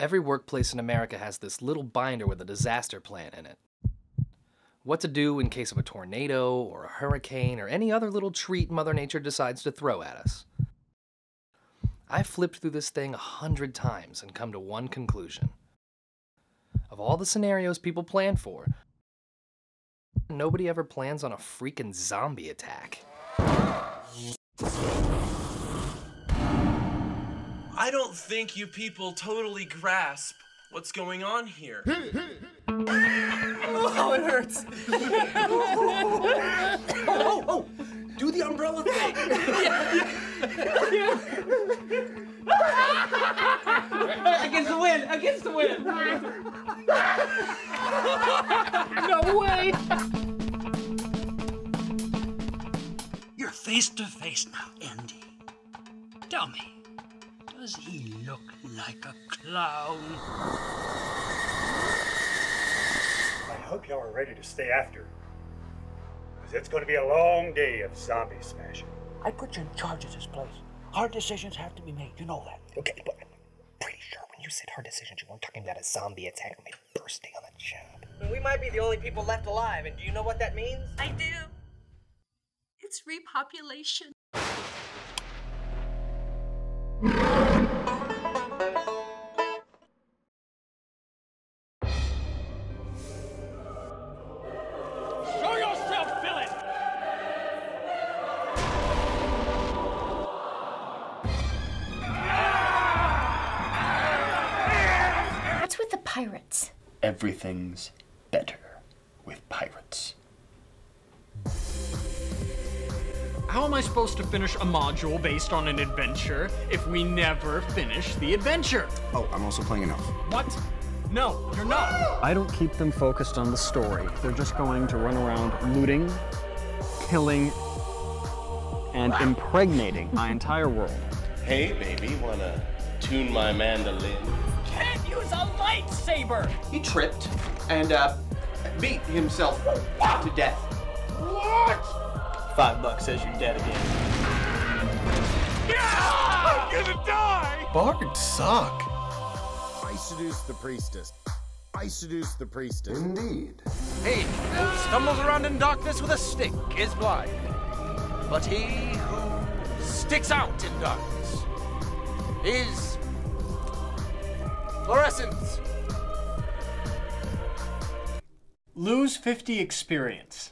Every workplace in America has this little binder with a disaster plan in it. What to do in case of a tornado, or a hurricane, or any other little treat Mother Nature decides to throw at us. I've flipped through this thing a hundred times and come to one conclusion. Of all the scenarios people plan for, nobody ever plans on a freaking zombie attack. I don't think you people totally grasp what's going on here. oh, it hurts. oh, oh, do the umbrella thing. against the wind, against the wind. no way. You're face to face now, Andy. Tell me, does he look like a clown? I hope y'all are ready to stay after. Because it's going to be a long day of zombie smashing. I put you in charge of this place. Hard decisions have to be made. You know that. Okay, but I'm pretty sure when you said hard decisions, you weren't talking about a zombie attack on me bursting on the job. We might be the only people left alive, and do you know what that means? I do. It's repopulation. Pirates? Everything's better with pirates. How am I supposed to finish a module based on an adventure if we never finish the adventure? Oh, I'm also playing an elf. What? No, you're not. I don't keep them focused on the story. They're just going to run around looting, killing, and impregnating my entire world. Hey, baby, wanna tune my mandolin? Can't use a lightsaber! He tripped and uh, beat himself to death. What? Five bucks says you're dead again. Yeah! I'm gonna die! Bards suck. I seduce the priestess. I seduce the priestess. Indeed. He who stumbles around in darkness with a stick is blind. But he who sticks out in darkness is fluorescence. Lose 50 experience.